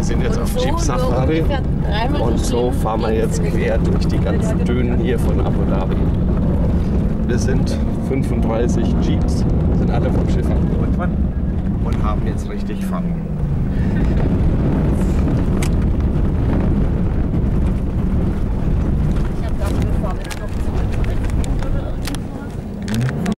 Wir sind jetzt auf Jeep Safari und so fahren wir jetzt quer durch die ganzen Dünen hier von Abu Dhabi. Wir sind 35 Jeeps, sind alle vom Schiff abgeholt worden und haben jetzt richtig Fun.